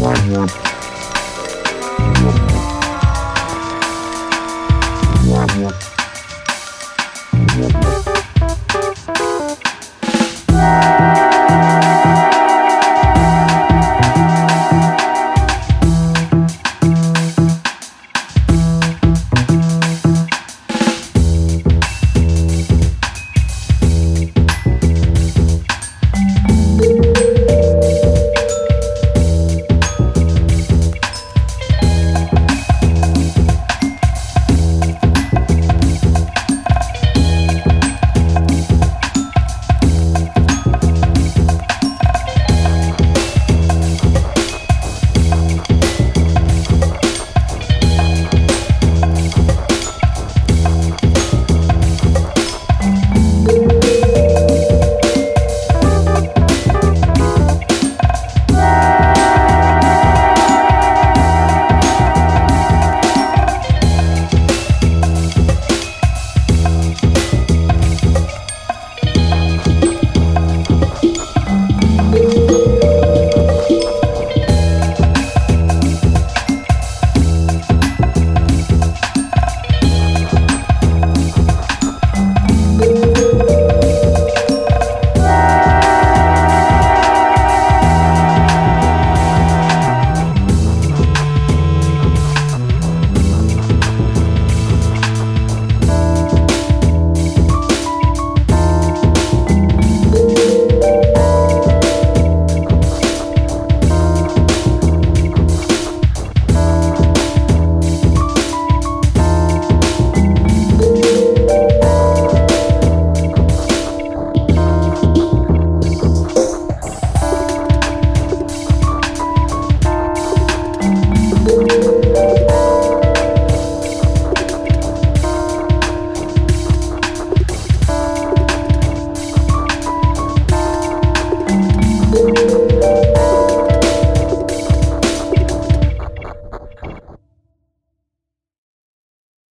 One more.